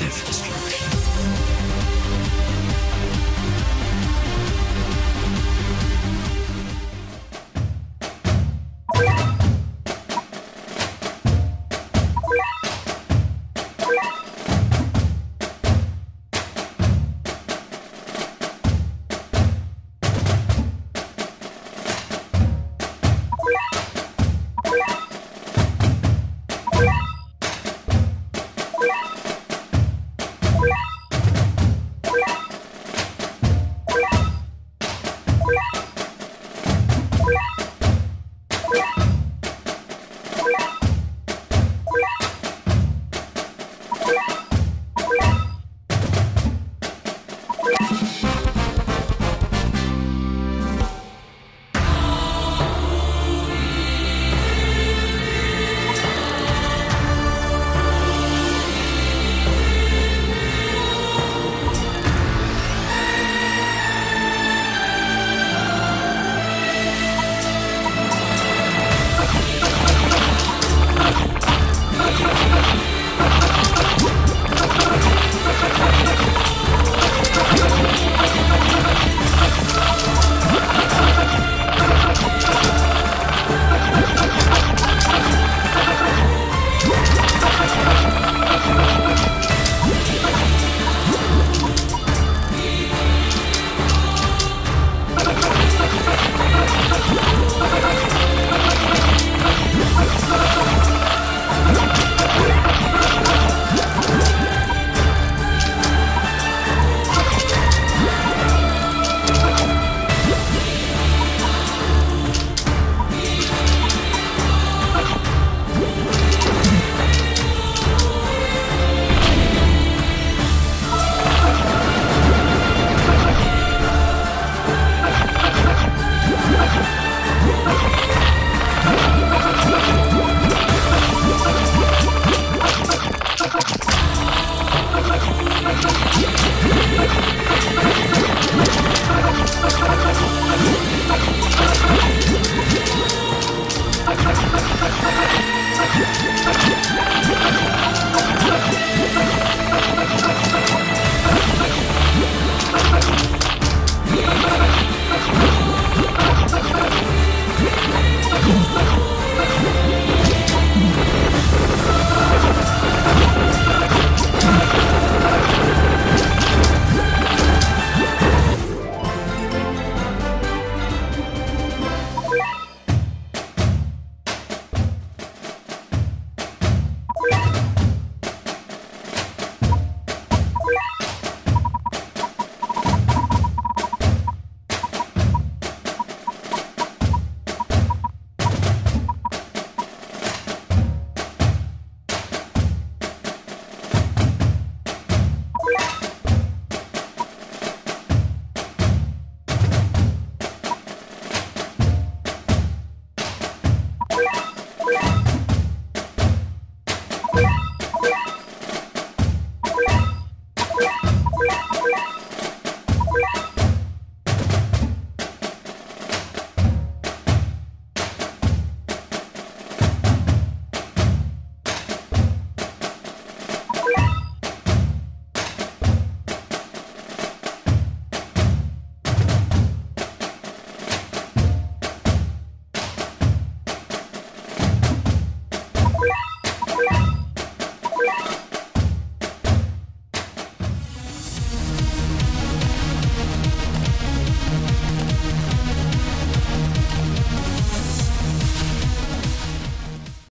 Massive destruction.